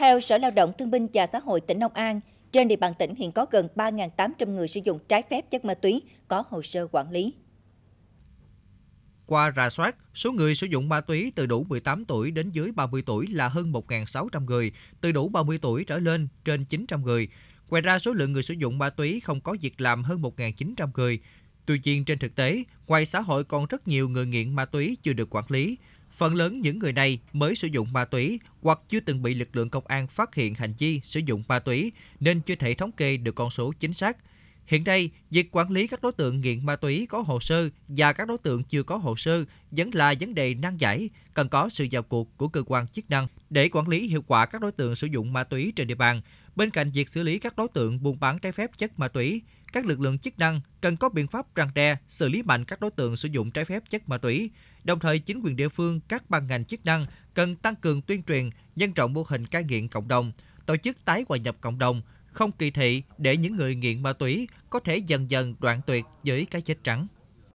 Theo Sở Lao động Thương binh và Xã hội tỉnh Long An, trên địa bàn tỉnh hiện có gần 3.800 người sử dụng trái phép chất ma túy có hồ sơ quản lý. Qua rà soát, số người sử dụng ma túy từ đủ 18 tuổi đến dưới 30 tuổi là hơn 1.600 người, từ đủ 30 tuổi trở lên trên 900 người. Ngoài ra, số lượng người sử dụng ma túy không có việc làm hơn 1.900 người. Tuy nhiên, trên thực tế, ngoài xã hội còn rất nhiều người nghiện ma túy chưa được quản lý. Phần lớn những người này mới sử dụng ma túy hoặc chưa từng bị lực lượng công an phát hiện hành vi sử dụng ma túy nên chưa thể thống kê được con số chính xác. Hiện nay, việc quản lý các đối tượng nghiện ma túy có hồ sơ và các đối tượng chưa có hồ sơ vẫn là vấn đề nan giải, cần có sự vào cuộc của cơ quan chức năng để quản lý hiệu quả các đối tượng sử dụng ma túy trên địa bàn. Bên cạnh việc xử lý các đối tượng buôn bán trái phép chất ma túy, các lực lượng chức năng cần có biện pháp răng đe, xử lý mạnh các đối tượng sử dụng trái phép chất ma túy. Đồng thời, chính quyền địa phương, các ban ngành chức năng cần tăng cường tuyên truyền, nhân rộng mô hình cai nghiện cộng đồng, tổ chức tái hòa nhập cộng đồng, không kỳ thị để những người nghiện ma túy có thể dần dần đoạn tuyệt với cái chết trắng.